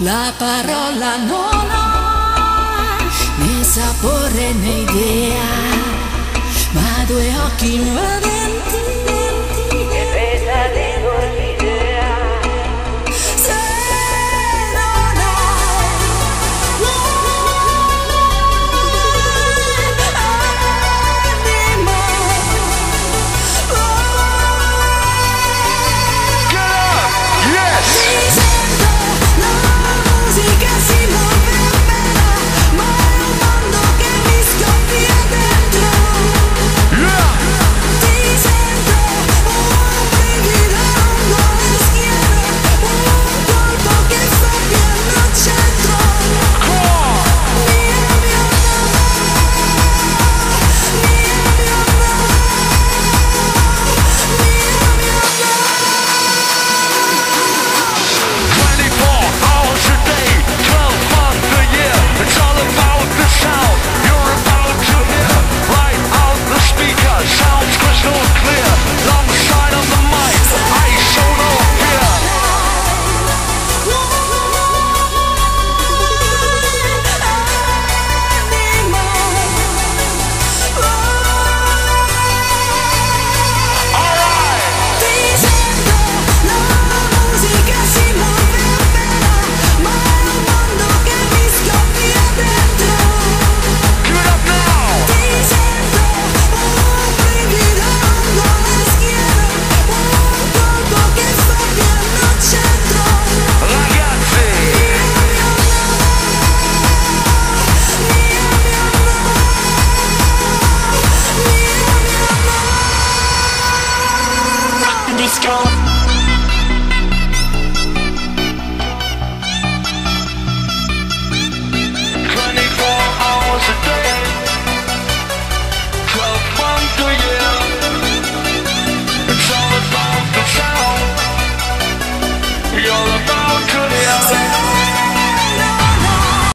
La parola non ha né sapore né idea, ma due occhi mi vedono.